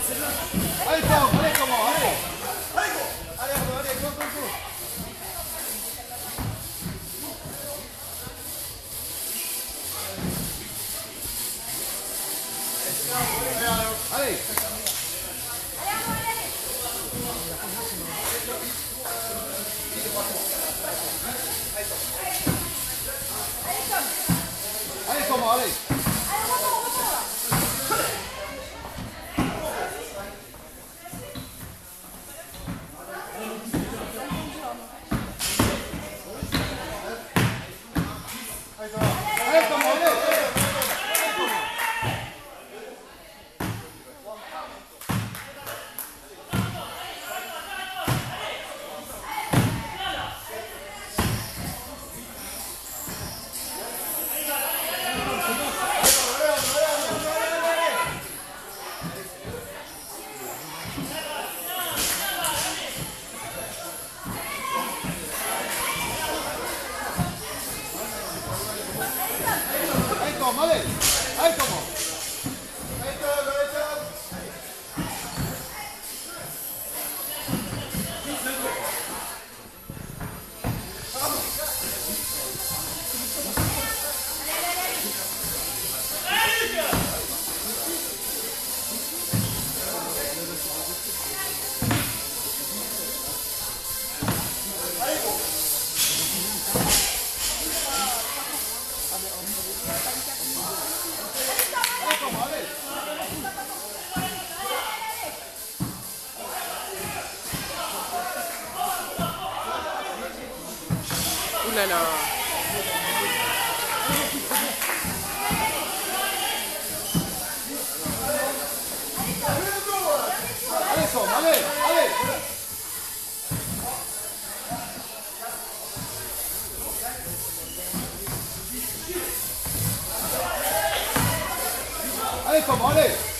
Allez, Tom, allez, comment, allez. Allez, go. Allez, Arnaud, allez, go, go, go. Allez, Arnaud, allez. Allez, comment. Allez, là là. Allez, forme, allez, allez. Allez, allez.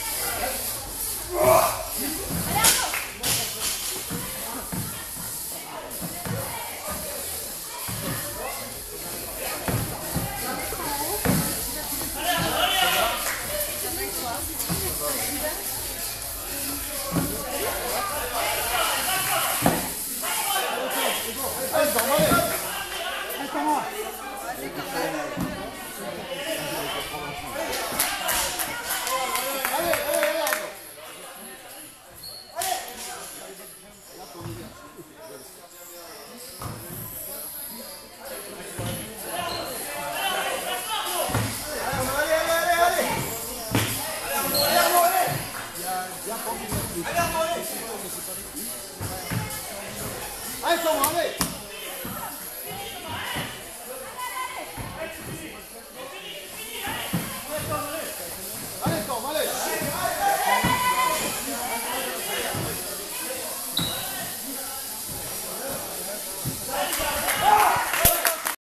Aí, São Paulo, aí!